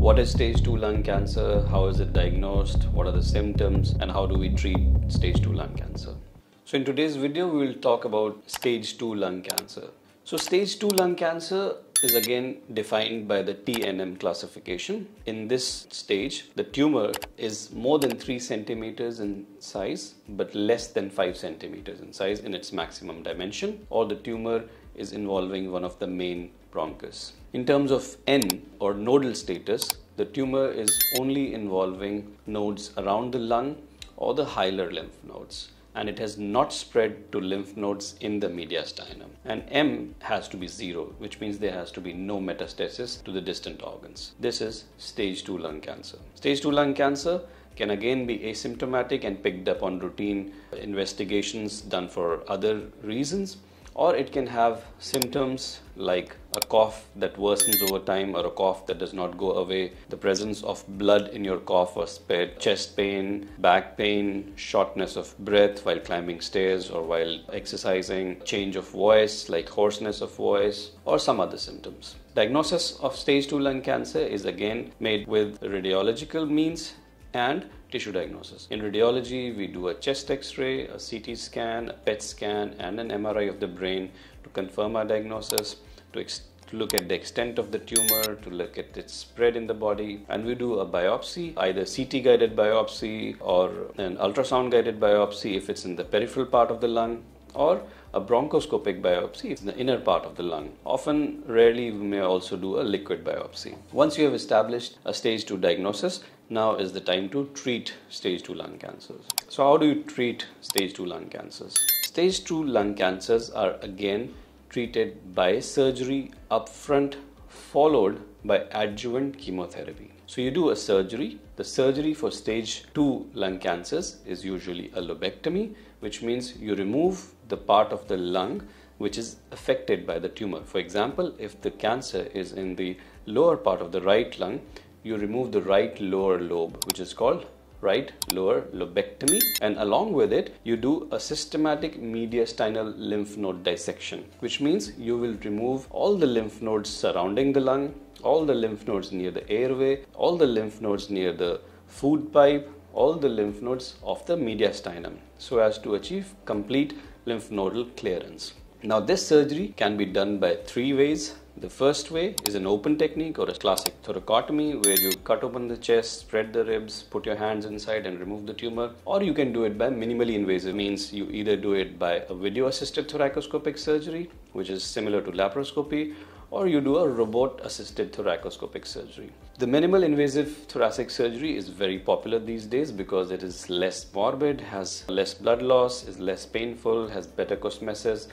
What is stage 2 lung cancer? How is it diagnosed? What are the symptoms? And how do we treat stage 2 lung cancer? So, in today's video, we will talk about stage 2 lung cancer. So, stage 2 lung cancer is again defined by the TNM classification. In this stage, the tumor is more than 3 centimeters in size but less than 5 centimeters in size in its maximum dimension, or the tumor is involving one of the main bronchus. In terms of N or nodal status, the tumor is only involving nodes around the lung or the hilar lymph nodes and it has not spread to lymph nodes in the mediastinum. And M has to be zero, which means there has to be no metastasis to the distant organs. This is stage 2 lung cancer. Stage 2 lung cancer can again be asymptomatic and picked up on routine investigations done for other reasons or it can have symptoms like a cough that worsens over time or a cough that does not go away, the presence of blood in your cough or spit, chest pain, back pain, shortness of breath while climbing stairs or while exercising, change of voice like hoarseness of voice, or some other symptoms. Diagnosis of stage 2 lung cancer is again made with radiological means and tissue diagnosis. In radiology, we do a chest x ray, a CT scan, a PET scan, and an MRI of the brain to confirm our diagnosis, to, ex- look at the extent of the tumor, to look at its spread in the body, and we do a biopsy, either CT guided biopsy or an ultrasound guided biopsy if it's in the peripheral part of the lung, or a bronchoscopic biopsy in the inner part of the lung. Often, rarely, we may also do a liquid biopsy. Once you have established a stage 2 diagnosis, now is the time to treat stage 2 lung cancers. So, how do you treat stage 2 lung cancers? Stage 2 lung cancers are again treated by surgery upfront, followed by adjuvant chemotherapy. So, you do a surgery. The surgery for stage 2 lung cancers is usually a lobectomy, which means you remove the part of the lung which is affected by the tumor. For example, if the cancer is in the lower part of the right lung, you remove the right lower lobe, which is called right lower lobectomy and along with it you do a systematic mediastinal lymph node dissection which means you will remove all the lymph nodes surrounding the lung all the lymph nodes near the airway all the lymph nodes near the food pipe all the lymph nodes of the mediastinum so as to achieve complete lymph nodal clearance. Now this surgery can be done by three ways. The first way is an open technique or a classic thoracotomy where you cut open the chest, spread the ribs, put your hands inside and remove the tumor. Or you can do it by minimally invasive means. You either do it by a video assisted thoracoscopic surgery, which is similar to laparoscopy, or you do a robot assisted thoracoscopic surgery. The minimal invasive thoracic surgery is very popular these days because it is less morbid, has less blood loss, is less painful, has better cosmesis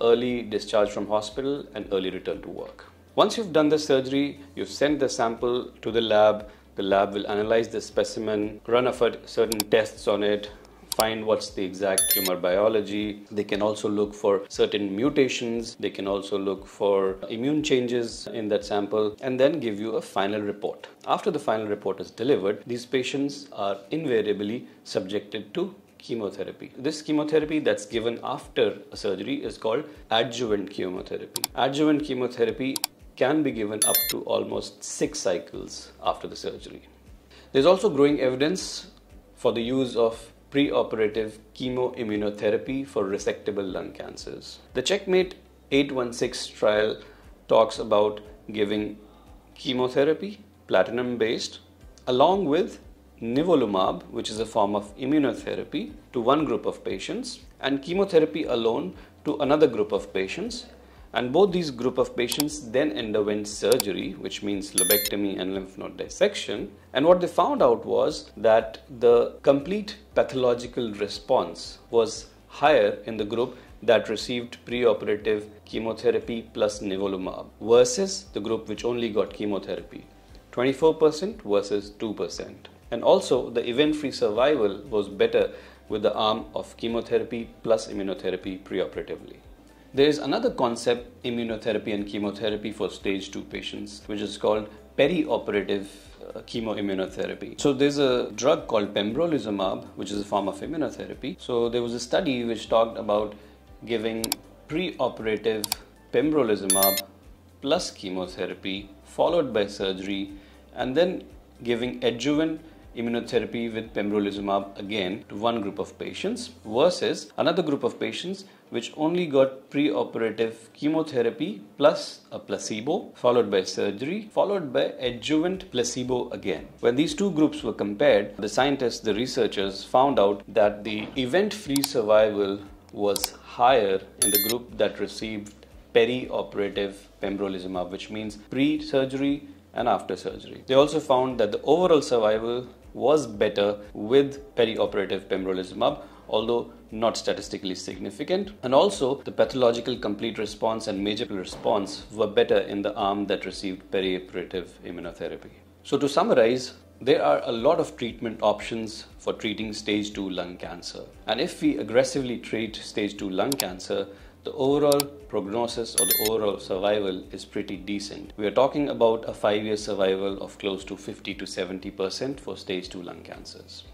early discharge from hospital, and early return to work. Once you've done the surgery, you've sent the sample to the lab. The lab will analyze the specimen, run a certain tests on it, find what's the exact tumor biology. They can also look for certain mutations. They can also look for immune changes in that sample and then give you a final report. After the final report is delivered, these patients are invariably subjected to chemotherapy. This chemotherapy that's given after a surgery is called adjuvant chemotherapy. Adjuvant chemotherapy can be given up to almost six cycles after the surgery. There's also growing evidence for the use of preoperative chemoimmunotherapy for resectable lung cancers. The Checkmate 816 trial talks about giving chemotherapy, platinum based, along with nivolumab, which is a form of immunotherapy, to one group of patients, and chemotherapy alone to another group of patients. And both these group of patients then underwent surgery, which means lobectomy and lymph node dissection. And what they found out was that the complete pathological response was higher in the group that received preoperative chemotherapy plus nivolumab versus the group which only got chemotherapy 24% versus 2% and also the event-free survival was better with the arm of chemotherapy plus immunotherapy preoperatively. There is another concept, immunotherapy and chemotherapy for stage 2 patients, which is called perioperative uh, chemoimmunotherapy. So there's a drug called pembrolizumab, which is a form of immunotherapy. So there was a study which talked about giving preoperative pembrolizumab plus chemotherapy followed by surgery and then giving adjuvant immunotherapy with pembrolizumab again to one group of patients versus another group of patients which only got preoperative chemotherapy plus a placebo followed by surgery followed by adjuvant placebo again. When these two groups were compared, the scientists, the researchers found out that the event-free survival was higher in the group that received perioperative pembrolizumab which means pre-surgery and after surgery. They also found that the overall survival was better with perioperative pembrolizumab, although not statistically significant. And also, the pathological complete response and major response were better in the arm that received perioperative immunotherapy. So, to summarize, there are a lot of treatment options for treating stage 2 lung cancer. And if we aggressively treat stage 2 lung cancer, the overall prognosis or the overall survival is pretty decent. We are talking about a five year survival of close to 50 to 70% for stage 2 lung cancers.